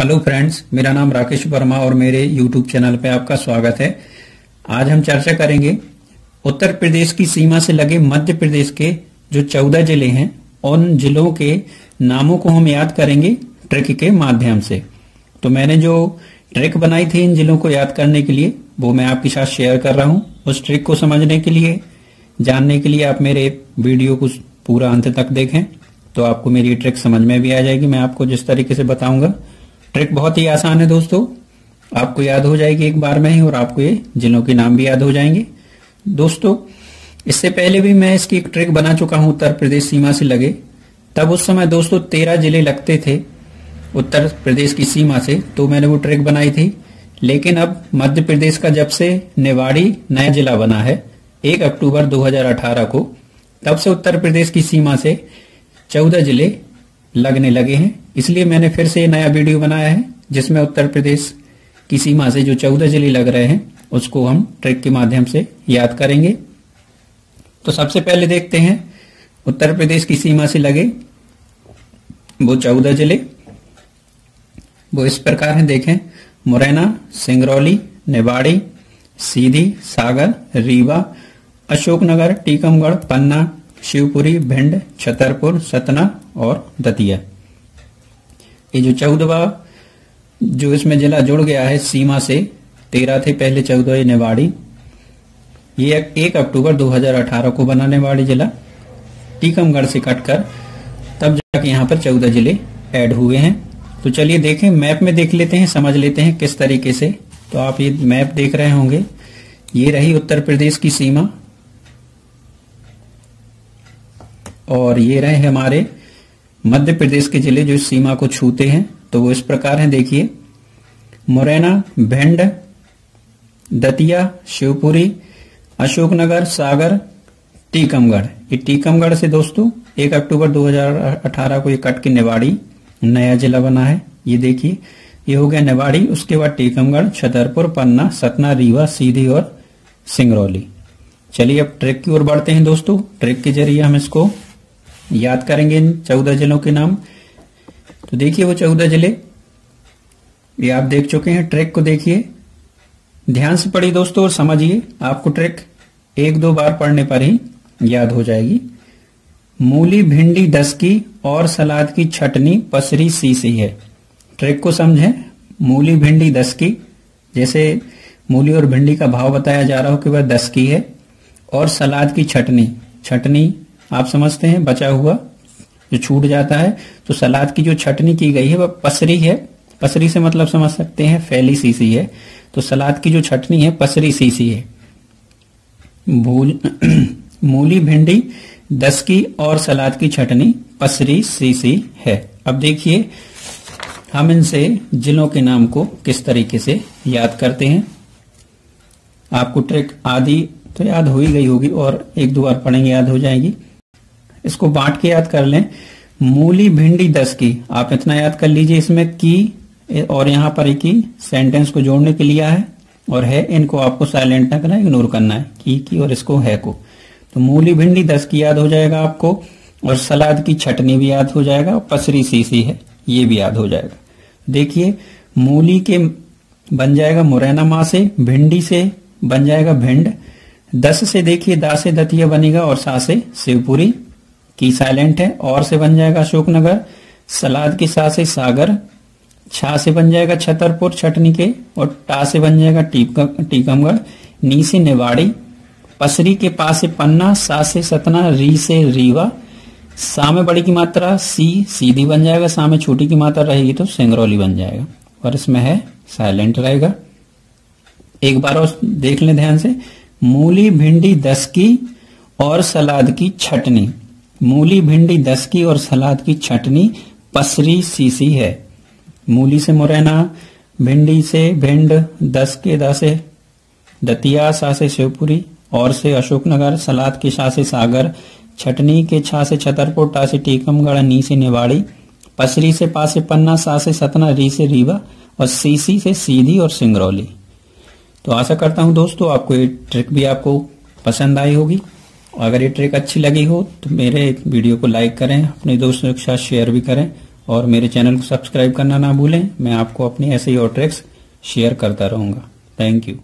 Hello friends मेरा नाम राकेश वर्मा और मेरे यूट्यूब चैनल पे आपका स्वागत है। आज हम चर्चा करेंगे, उत्तर प्रदेश की सीमा से लगे मध्य प्रदेश के जो चौदह ज़िले हैं, उन जिलों के नामों को हम याद करेंगे ट्रिक के माध्यम से। तो मैंने जो ट्रिक बनाई थी इन जिलों को याद करने के लिए, वो मैं आपके साथ शेयर कर रहा हूँ। उस ट्रिक को समझने के लिए, जानने के लिए आप मेरे वीडियो को पूरा अंत तक देखें तो आपको मेरी ट्रिक समझ में भी आ जाएगी। मैं आपको जिस तरीके से बताऊँगा ट्रिक बहुत ही आसान है दोस्तों। आपको याद हो जाएगी एक बार में ही और आपको ये जिलों के नाम भी याद हो जाएँगे। दोस्तों, इससे पहले भी मैं इसकी एक ट्रिक बना चुका हूँ, उत्तर प्रदेश सीमा से लगे। तब उस समय दोस्तों तेरह ज़िले लगते थे उत्तर प्रदेश की सीमा से तो मैंने वो ट्रिक बनाई थी। लेकिन अब मध्य प्रदेश का जब से निवाड़ी नया जिला बना है, एक अक्टूबर 2018 को, तब से उत्तर प्रदेश की सीमा से चौदह ज़िले लगने लगे हैं। इसलिए मैंने फिर से नया वीडियो बनाया है, जिसमें उत्तर प्रदेश की सीमा से जो चौदह ज़िले लग रहे हैं, उसको हम ट्रिक के माध्यम से याद करेंगे। तो सबसे पहले देखते हैं, उत्तर प्रदेश की सीमा से लगे वो चौदह ज़िले। वो इस प्रकार हैं, देखें, मुरैना, सिंगरौली, निवाड़ी, सीधी, सागर, रीवा, अशोकनगर, टीकमगढ़, पन्ना, शिवपुरी, भिंड, छतरपुर, सतना और दतिया। ये जो चौदवा जो इसमें जिला जुड़ गया है सीमा से, तेरह थे पहले चौदह ये नेवाड़ी। ये एक अक्टूबर 2018 को बना नेवाड़ी जिला, टीकमगढ़ से कटकर, तब जाके यहाँ पर चौदह ज़िले ऐड हुए हैं। तो चलिए देखें, मैप में देख लेते हैं, समझ लेते हैं किस तरीके से। तो आप ये मैप देख रहे होंगे, ये रही उत्तर प्रदेश की सीमा, और ये रहे हमारे मध्य प्रदेश के ज़िले जो इस सीमा को छूते हैं तो वो इस प्रकार हैं, देखिए। मुरैना, भिंड, दतिया, शिवपुरी, अशोकनगर, सागर, टीकमगढ़। ये टीकमगढ़ से दोस्तों, एक अक्टूबर 2018 को ये कट के निवाड़ी नया जिला बना है। ये देखिए, ये हो गया निवाड़ी, उसके बाद टीकमगढ़, छतरपुर, पन्ना, सतना, रीवा, सीधी और सिंगरौली। चलिए अब ट्रैक की ओर बढ़ते हैं दोस्तों। ट्रैक के ज़रिए हम इसको याद करेंगे इन चौदह जिलों के नाम। तो देखिए वो चौदह ज़िले। ये आप देख चुके हैं, ट्रैक को देखिए। ध्यान से पढ़िए दोस्तों और समझिए, आपको ट्रैक एक दो बार पढ़ने पर ही याद हो जाएगी। मूली भिंडी दस की और सलाद की छटनी पसरी सी सी है। ट्रैक को समझें, मूली भिंडी दस की जैसे मूली और भिंडी का भाव बताया जा रहा हो कि वह दस की है। और सलाद की छटनी छटनी आप समझते हैं, बचा हुआ, जो छूट जाता है तो सलाद की जो छटनी की गई है, वह पसरी है। पसरी से मतलब समझ सकते हैं, फैली सीसी है। तो सलाद की जो छटनी है, पसरी सीसी है। भूल, मूली भिंडी, दस की और सलाद की छटनी, पसरी सीसी है। अब देखिए, हम इनसे जिलों के नाम को किस तरीके से याद करते हैं। आपको ट्रिक आदि तो याद हो ही गई होगी, और एक दो बार पढ़ेंगे, याद हो जाएगी। इसको बांट के याद कर लें। मूली भिंडी दस की। आप इतना याद कर लीजिए इसमें की, और यहाँ पर ही सेंटेंस को जोड़ने के लिए है, और है इनको आपको साइलेंट ना करना इग्नोर करना है। की की, और इसको है को। तो मूली भिंडी दस की याद हो जाएगा आपको, और सलाद की छटनी भी याद हो जाएगा, और पसरी सीसी है, ये भी याद हो जाएगा। देखिए, मूली के बन जाएगा मुरैना माँ से, भिंडी से बन जाएगा भिंड। दस से देखिए, दा से दतिया बनेगा, और सा से शिवपुरी। की साइलेंट है, और से बन जाएगा अशोकनगर, सलाद की सा से सागर, छा से बन जाएगा छतरपुर, छटनी के, और टा से बन जाएगा टीकमगढ़, नी से निवाड़ी, पसरी के पास से पन्ना, सा से सतना, री से रीवा, सा में बड़ी की मात्रा, सी, सीधी बन जाएगा, सा में छोटी की मात्रा रहेगी तो सिंगरौली बन जाएगा, और इसमें है साइलेंट रहेगा। एक बार और देख लें ध्यान से, मूली, भिंडी, दस की, और सलाद की छटनी। मूली, भिंडी दस की और सलाद की छटनी पसरी सीसी है। मूली से मुरैना, भिंडी से भिंड दस के दस, दतिया सा से शिवपुरी, और से अशोकनगर, सलाद के शाह से सागर छटनी के छा से छतरपुर टा से टीकमगढ़ नी से निवाड़ी, पसरी से पा से पन्ना सा से सतना री से रीवा, और सीसी से सीधी और सिंगरौली। तो आशा करता हूँ दोस्तों, आपको ये ट्रिक भी आपको पसंद आई होगी। अगर ये ट्रिक अच्छी लगी हो तो मेरे वीडियो को लाइक करें, अपने दोस्तों के साथ शेयर भी करें, और मेरे चैनल को सब्सक्राइब करना ना भूलें। मैं आपको अपनी ऐसे ही और ट्रिक्स शेयर करता रहूँगा। Thank you